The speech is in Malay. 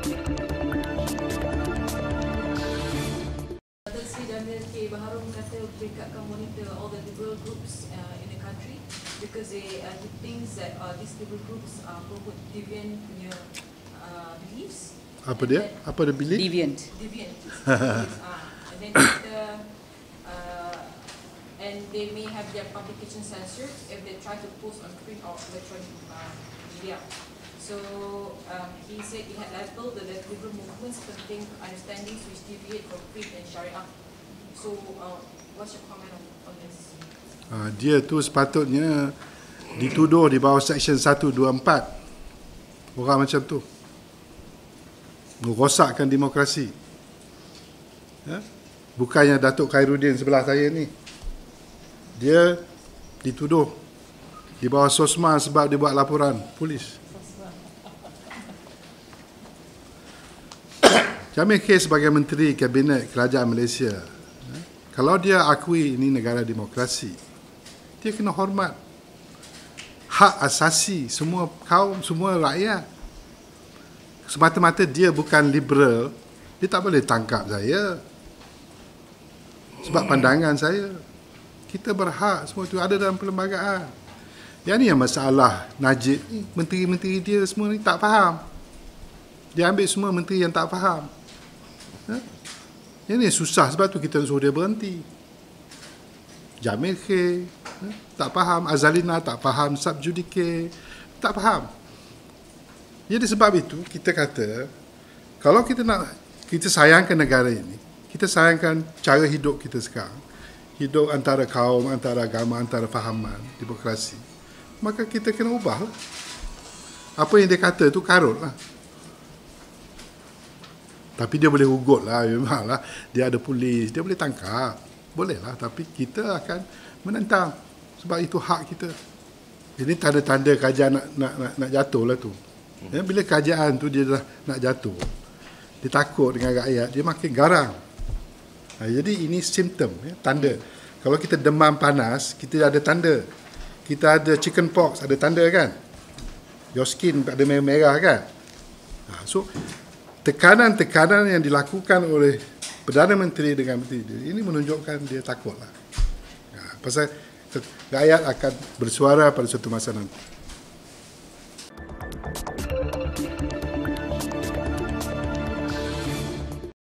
Datuk Seri Jamil K. Baharum kata mereka akan monitor all the liberal groups uh, in the country because they, uh, he thinks that uh, these liberal groups uh, promote deviant punya uh, beliefs. Apa dia? Apa dia pilih? Deviant. Deviant uh, and then kita, uh, and they may have their publication censored if they try to post on print or electronic uh, media. So um, he said he had labelled the liberal movements penting understandings which deviate from faith and Sharia. So uh, what's your comment on, on this? Ha, dia tu sepatutnya dituduh di bawah Section 124. Orang macam tu. Merosakkan demokrasi. Ya? Bukannya Datuk Khairuddin sebelah saya ni. Dia dituduh di bawah SOSMA sebab dia buat laporan polis. Jamil K sebagai Menteri Kabinet Kerajaan Malaysia, ya, kalau dia akui ini negara demokrasi, dia kena hormat hak asasi semua kaum, semua rakyat. Semata-mata dia bukan liberal, dia tak boleh tangkap saya. Sebab pandangan saya, kita berhak semua itu ada dalam perlembagaan. Yang ni yang masalah Najib ni, menteri-menteri dia semua ni tak faham. Dia ambil semua menteri yang tak faham. Ha? Yang ni susah sebab tu kita suruh dia berhenti. Jamil K ha? tak faham, Azalina tak faham, Subjudice tak faham. Jadi sebab itu kita kata kalau kita nak kita sayangkan negara ini, kita sayangkan cara hidup kita sekarang, hidup antara kaum, antara agama, antara fahaman, demokrasi, maka kita kena ubahlah. Apa yang dia kata itu karut lah. Tapi dia boleh ugut lah, memanglah. Dia ada polis, dia boleh tangkap. Boleh lah, tapi kita akan menentang. Sebab itu hak kita. Ini tanda-tanda kerajaan nak, nak, nak, nak jatuh lah tu. Ya, bila kerajaan tu dia dah nak jatuh, dia takut dengan rakyat, dia makin garang. Ha, jadi ini simptom, ya, tanda. Kalau kita demam panas, kita ada tanda. Kita ada chicken pox, ada tanda kan? Your skin ada merah-merah kan? Ha, so, tekanan-tekanan yang dilakukan oleh Perdana Menteri dengan Menteri dia, ini menunjukkan dia takut lah. Ya, pasal rakyat akan bersuara pada suatu masa nanti.